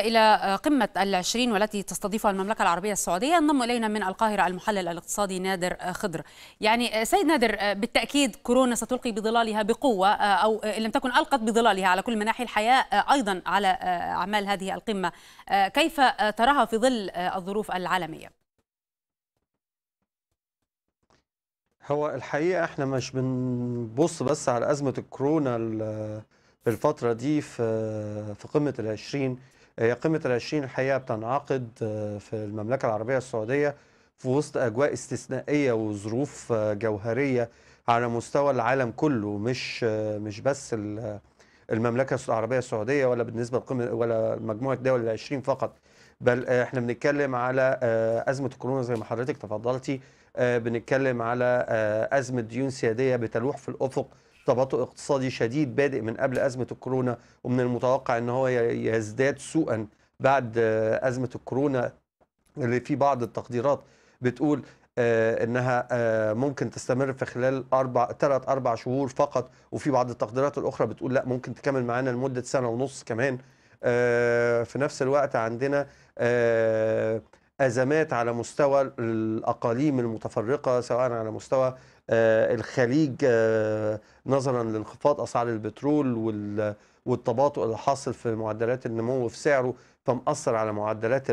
إلى قمة العشرين والتي تستضيفها المملكة العربية السعودية. انضم إلينا من القاهرة المحلل الاقتصادي نادر خضر. يعني سيد نادر بالتأكيد كورونا ستلقي بظلالها بقوة أو إن لم تكن ألقت بظلالها على كل مناحي الحياة أيضا على أعمال هذه القمة. كيف تراها في ظل الظروف العالمية؟ هو الحقيقة إحنا مش بنبص بس على أزمة الكورونا في الفترة دي في في قمة العشرين. قمة العشرين الحقيقة بتنعقد في المملكة العربية السعودية في وسط أجواء استثنائية وظروف جوهرية على مستوى العالم كله مش مش بس المملكة العربية السعودية ولا بالنسبة لقمة ولا مجموعة دول العشرين فقط بل إحنا بنتكلم على أزمة الكورونا زي ما حضرتك تفضلتي بنتكلم على أزمة ديون سيادية بتلوح في الأفق تباطؤ اقتصادي شديد بادئ من قبل أزمة الكورونا ومن المتوقع أن هو يزداد سوءا بعد أزمة الكورونا اللي في بعض التقديرات بتقول إنها ممكن تستمر في خلال أربع ثلاث أربع شهور فقط. وفي بعض التقديرات الأخرى بتقول لا ممكن تكمل معانا لمدة سنة ونص كمان. في نفس الوقت عندنا أزمات على مستوى الأقاليم المتفرقة سواء على مستوى الخليج نظرا لانخفاض أسعار البترول والتباطؤ اللي حاصل في معدلات النمو في سعره فمأثر على معدلات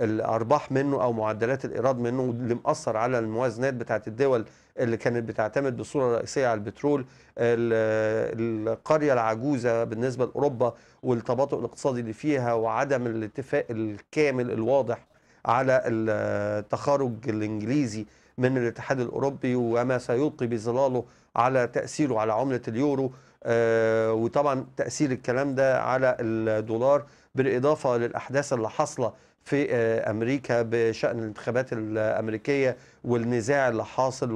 الأرباح منه أو معدلات الإيراد منه اللي مأثر على الموازنات بتاعت الدول اللي كانت بتعتمد بصورة رئيسية على البترول. القرية العجوزة بالنسبة لأوروبا والتباطؤ الاقتصادي اللي فيها وعدم الاتفاق الكامل الواضح على التخارج الإنجليزي من الاتحاد الأوروبي وما سيلقي بظلاله على تأثيره على عملة اليورو. آه وطبعا تأثير الكلام ده على الدولار بالإضافة للأحداث اللي حاصلة في آه أمريكا بشأن الانتخابات الأمريكية والنزاع اللي حاصل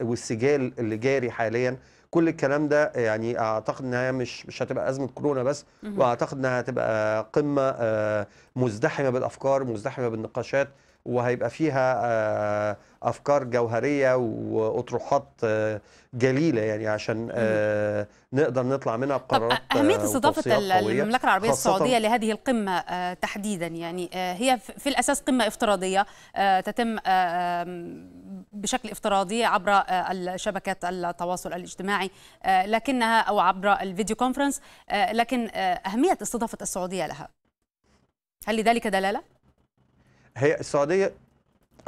والسجال اللي جاري حاليا. كل الكلام ده يعني أعتقد إنها مش مش هتبقى أزمة كورونا بس وأعتقد إنها هتبقى قمة آه مزدحمة بالأفكار مزدحمة بالنقاشات وهيبقى فيها أفكار جوهرية وأطروحات جليلة يعني عشان نقدر نطلع منها بقرارات أهمية استضافة المملكة العربية السعودية لهذه القمة تحديدا يعني هي في الأساس قمة افتراضية تتم بشكل افتراضي عبر شبكات التواصل الاجتماعي لكنها أو عبر الفيديو كونفرنس لكن أهمية استضافة السعودية لها هل لذلك دلالة؟ هي السعودية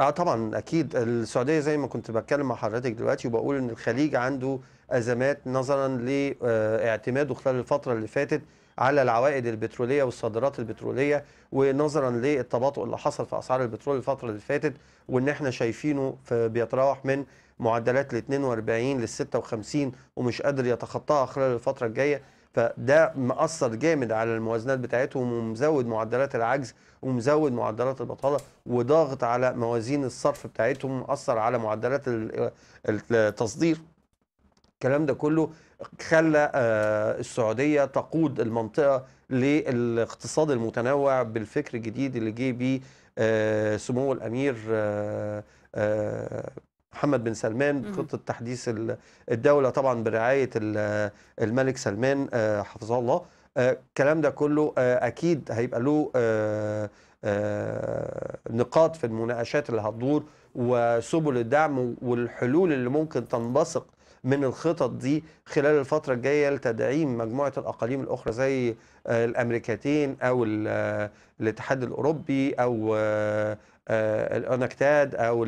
آه طبعا أكيد السعودية زي ما كنت بتكلم مع حضرتك دلوقتي وبقول إن الخليج عنده أزمات نظرا لاعتماده خلال الفترة اللي فاتت على العوائد البترولية والصادرات البترولية ونظرا للتباطؤ اللي حصل في أسعار البترول الفترة اللي فاتت وإن إحنا شايفينه بيتراوح من معدلات ل 42 لل 56 ومش قادر يتخطاها خلال الفترة الجاية. فده مأثر جامد على الموازنات بتاعتهم ومزود معدلات العجز ومزود معدلات البطالة وضاغط على موازين الصرف بتاعتهم مأثر على معدلات التصدير. الكلام ده كله خلى السعودية تقود المنطقة للاقتصاد المتنوع بالفكر الجديد اللي جه بيه سمو الأمير محمد بن سلمان خطة تحديث الدولة طبعا برعاية الملك سلمان حفظه الله. الكلام ده كله أكيد هيبقى له نقاط في المناقشات اللي هتدور وسبل الدعم والحلول اللي ممكن تنبثق من الخطط دي خلال الفترة الجاية لتدعيم مجموعة الأقاليم الأخرى زي الأمريكتين أو الاتحاد الأوروبي أو الأونكتاد أو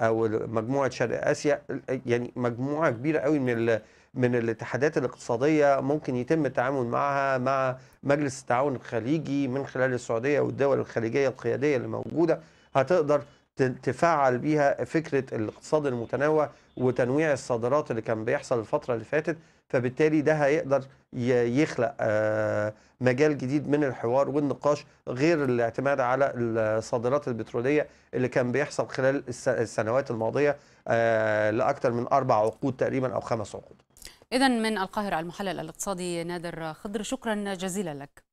أو مجموعة شرق آسيا. يعني مجموعة كبيرة قوي من من الاتحادات الاقتصادية ممكن يتم التعامل معها مع مجلس التعاون الخليجي من خلال السعودية والدول الخليجية القيادية اللي موجودة. هتقدر تفعل بيها فكرة الاقتصاد المتنوع وتنويع الصادرات اللي كان بيحصل الفترة اللي فاتت فبالتالي ده هيقدر يخلق مجال جديد من الحوار والنقاش غير الاعتماد على الصادرات البترولية اللي كان بيحصل خلال السنوات الماضية لأكثر من أربع عقود تقريبا أو خمس عقود. إذا من القاهرة المحلل الاقتصادي نادر خضر شكرا جزيلا لك.